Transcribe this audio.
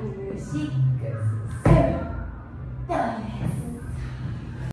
五星